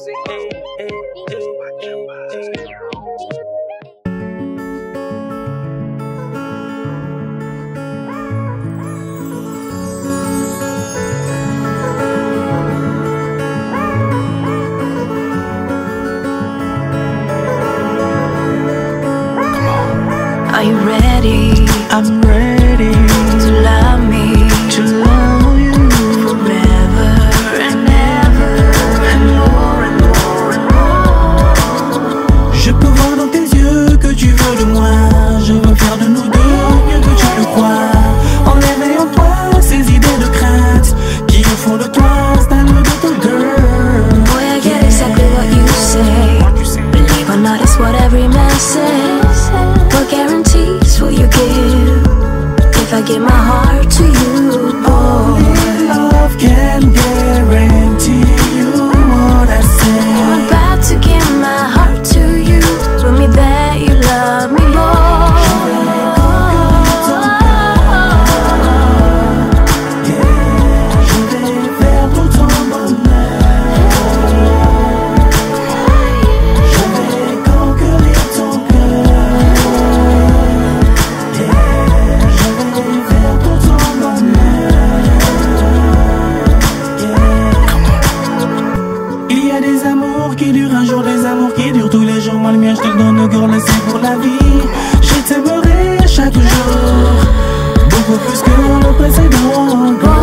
music. Are you ready? I'm ready. amour qui dure un jour, des amours qui durent tous les jours. Moi, le mien, je te donne le gore, le sang pour la vie. Je t'aimerai chaque jour, beaucoup plus que le précédent.